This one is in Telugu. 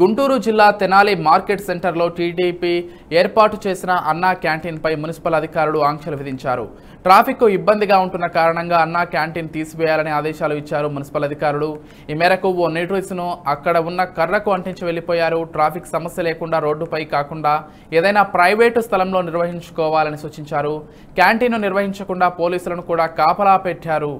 గుంటూరు జిల్లా తెనాలి మార్కెట్ సెంటర్లో టీడీపీ ఏర్పాటు చేసిన అన్నా క్యాంటీన్పై మున్సిపల్ అధికారులు ఆంక్షలు విధించారు. ట్రాఫిక్ ఇబ్బందిగా ఉంటున్న కారణంగా అన్నా క్యాంటీన్ తీసివేయాలని ఆదేశాలు ఇచ్చారు మున్సిపల్ అధికారులు. ఈ మేరకు ఓ నోటీసును అక్కడ ఉన్న కర్రకు అంటించి వెళ్ళిపోయారు ట్రాఫిక్ సమస్య లేకుండా రోడ్డుపై కాకుండా ఏదైనా ప్రైవేటు స్థలంలో నిర్వహించుకోవాలని సూచించారు. క్యాంటీన్ను నిర్వహించకుండా పోలీసులను కూడా కాపలా పెట్టారు.